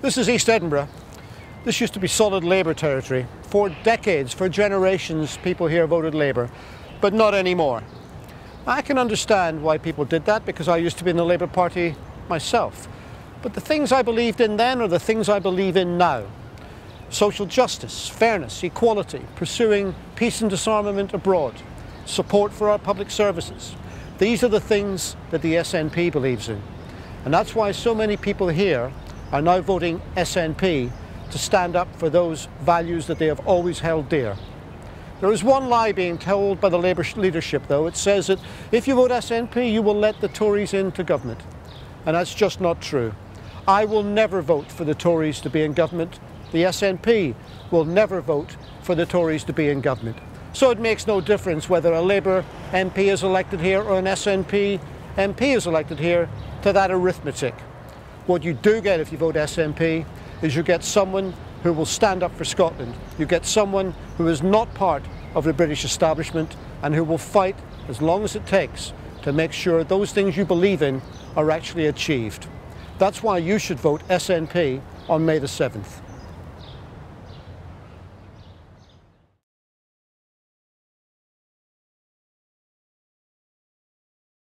This is East Edinburgh. This used to be solid Labour territory. For decades, for generations, people here voted Labour, but not anymore. I can understand why people did that because I used to be in the Labour Party myself. But the things I believed in then are the things I believe in now. Social justice, fairness, equality, pursuing peace and disarmament abroad, support for our public services. These are the things that the SNP believes in. And that's why so many people here are now voting SNP to stand up for those values that they have always held dear. There is one lie being told by the Labour leadership, though. It says that if you vote SNP, you will let the Tories into government. And that's just not true. I will never vote for the Tories to be in government. The SNP will never vote for the Tories to be in government. So it makes no difference whether a Labour MP is elected here or an SNP MP is elected here to that arithmetic. What you do get if you vote SNP is you get someone who will stand up for Scotland. You get someone who is not part of the British establishment and who will fight as long as it takes to make sure those things you believe in are actually achieved. That's why you should vote SNP on May the 7th.